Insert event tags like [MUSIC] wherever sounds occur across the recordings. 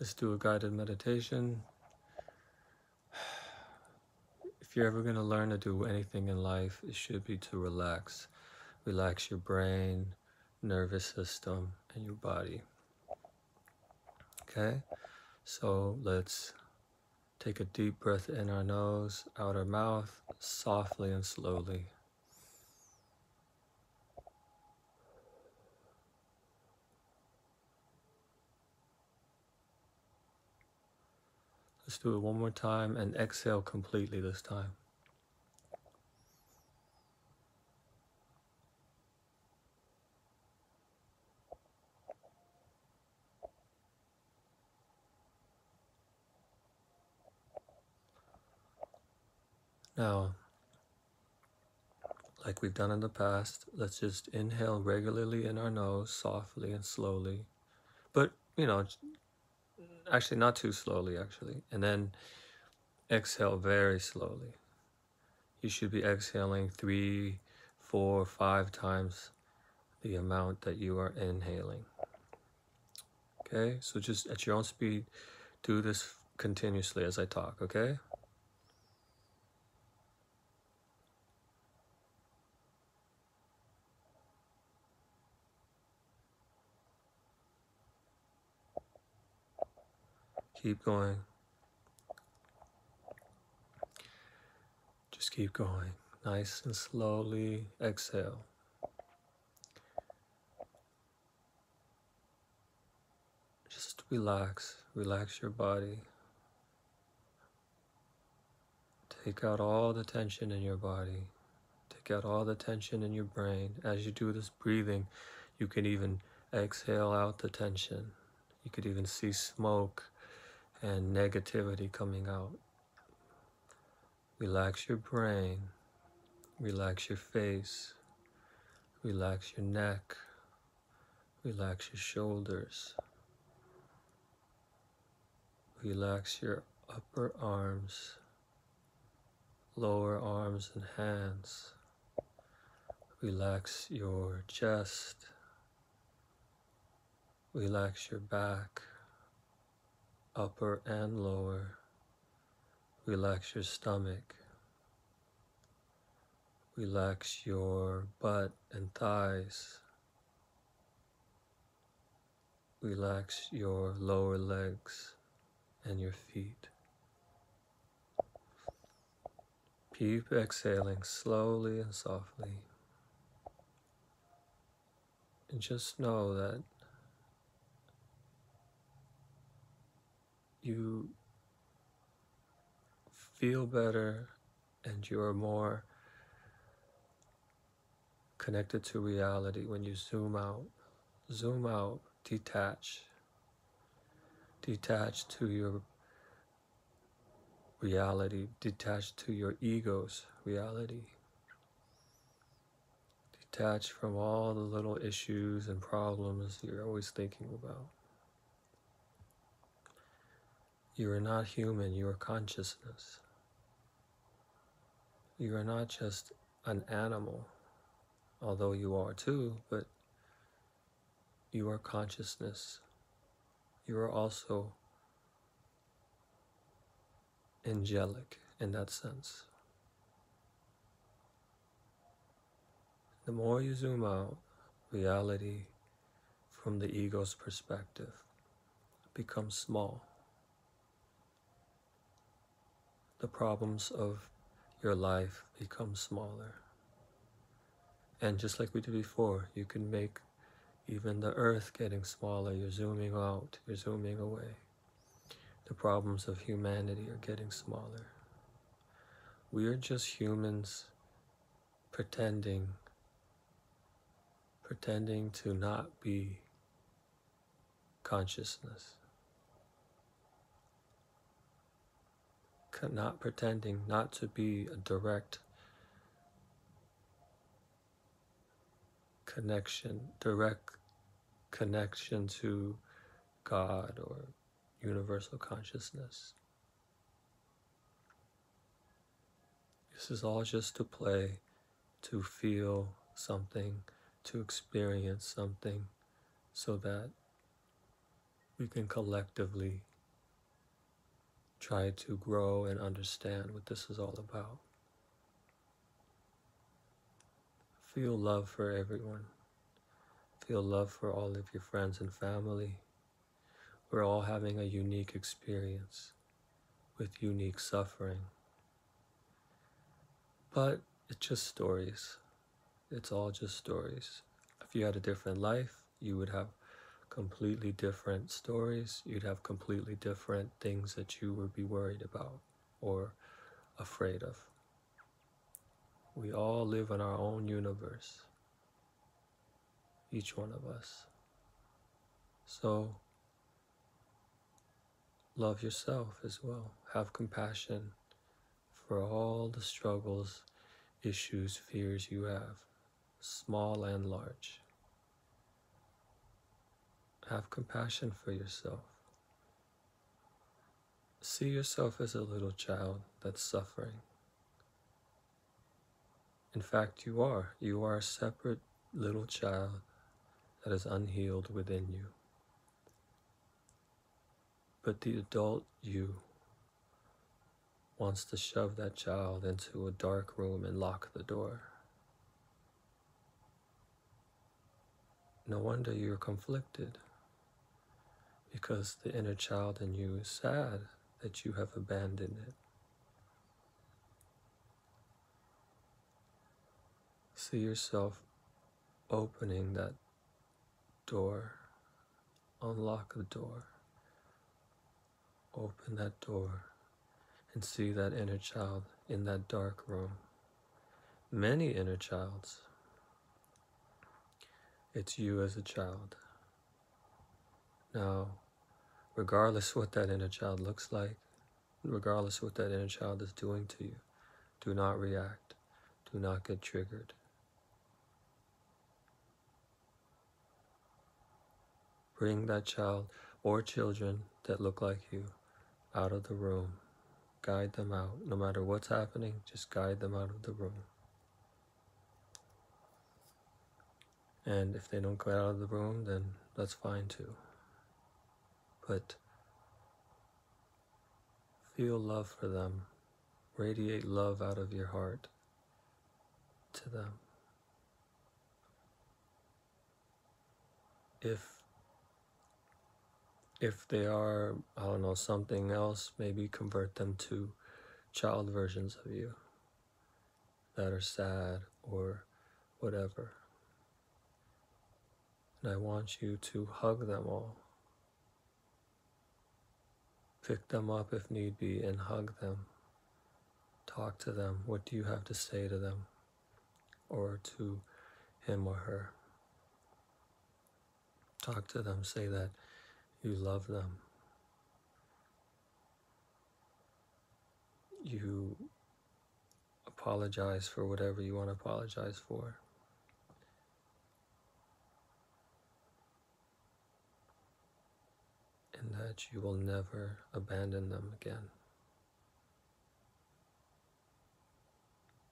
Let's do a guided meditation. If you're ever going to learn to do anything in life, it should be to relax. Relax your brain, nervous system, and your body. Okay? So let's take a deep breath in our nose, out our mouth, softly and slowly. Let's do it one more time and exhale completely this time. Now, like we've done in the past, let's just inhale regularly in our nose, softly and slowly. But, you know, actually not too slowly actually. And then exhale very slowly. You should be exhaling three four five times the amount that you are inhaling. Okay? So just at your own speed do this continuously as i talk okay Keep going. Just keep going. Nice and slowly exhale. Just relax. Relax your body. Take out all the tension in your body. Take out all the tension in your brain. As you do this breathing, you can even exhale out the tension. You could even see smoke and negativity coming out. Relax your brain, relax your face, relax your neck, relax your shoulders, relax your upper arms, lower arms and hands, relax your chest, relax your back upper and lower. Relax your stomach. Relax your butt and thighs. Relax your lower legs and your feet. Keep exhaling slowly and softly. And just know that you feel better and you're more connected to reality when you zoom out. Zoom out, detach. Detach to your reality, detach to your ego's reality. Detach from all the little issues and problems you're always thinking about. You are not human, you are consciousness. You are not just an animal, although you are too, but you are consciousness. You are also angelic in that sense. The more you zoom out, reality from the ego's perspective becomes small. The problems of your life become smaller. And just like we did before, you can make even the earth getting smaller. You're zooming out, you're zooming away. The problems of humanity are getting smaller. We are just humans pretending, pretending to not be consciousness. Not pretending not to be a direct connection, direct connection to God or universal consciousness. This is all just to play, to feel something, to experience something, so that we can collectively try to grow and understand what this is all about. Feel love for everyone. Feel love for all of your friends and family. We're all having a unique experience with unique suffering. But it's just stories. It's all just stories. If you had a different life, you would have completely different stories. You'd have completely different things that you would be worried about or afraid of. We all live in our own universe, each one of us. So, love yourself as well. Have compassion for all the struggles, issues, fears you have, small and large. Have compassion for yourself. See yourself as a little child that's suffering. In fact, you are. You are a separate little child that is unhealed within you. But the adult you wants to shove that child into a dark room and lock the door. No wonder you're conflicted because the inner child in you is sad that you have abandoned it. See yourself opening that door, unlock the door, open that door, and see that inner child in that dark room. Many inner childs. It's you as a child. Now, regardless what that inner child looks like, regardless what that inner child is doing to you, do not react. Do not get triggered. Bring that child or children that look like you out of the room. Guide them out. No matter what's happening, just guide them out of the room. And if they don't get out of the room, then that's fine too. But feel love for them. Radiate love out of your heart to them. If if they are, I don't know, something else, maybe convert them to child versions of you that are sad or whatever. And I want you to hug them all. Pick them up if need be and hug them. Talk to them. What do you have to say to them or to him or her? Talk to them. Say that you love them. You apologize for whatever you want to apologize for. That you will never abandon them again.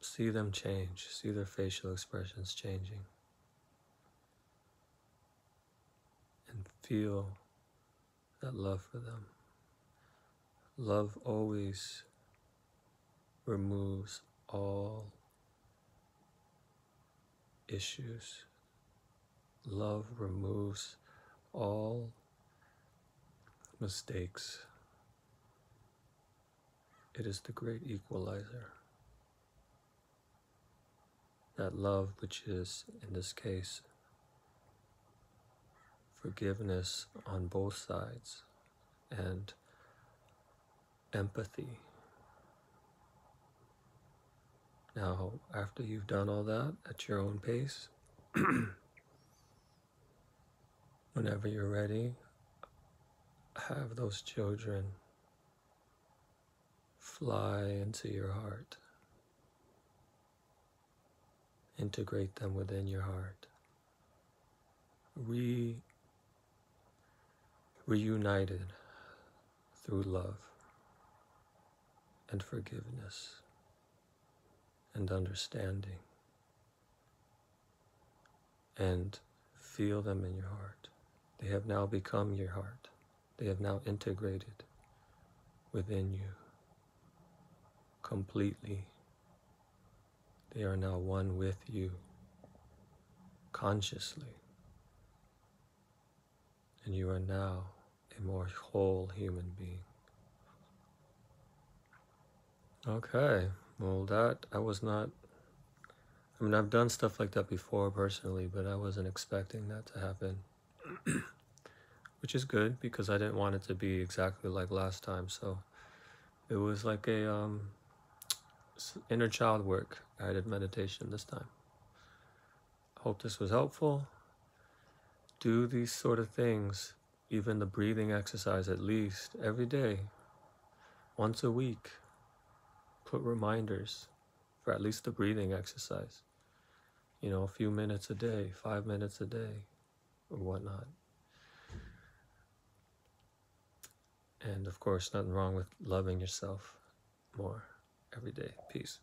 See them change, see their facial expressions changing. And feel that love for them. Love always removes all issues. Love removes all mistakes. It is the great equalizer. That love, which is, in this case, forgiveness on both sides and empathy. Now, after you've done all that at your own pace, [CLEARS THROAT] whenever you're ready, have those children fly into your heart. Integrate them within your heart. Re reunited through love and forgiveness and understanding. And feel them in your heart. They have now become your heart. They have now integrated within you completely. They are now one with you consciously. And you are now a more whole human being. Okay, well, that I was not. I mean, I've done stuff like that before personally, but I wasn't expecting that to happen. [CLEARS THROAT] Which is good because I didn't want it to be exactly like last time. So it was like a um, inner child work guided meditation this time. Hope this was helpful. Do these sort of things, even the breathing exercise at least every day, once a week. Put reminders for at least the breathing exercise. You know, a few minutes a day, five minutes a day, or whatnot. And of course, nothing wrong with loving yourself more every day. Peace.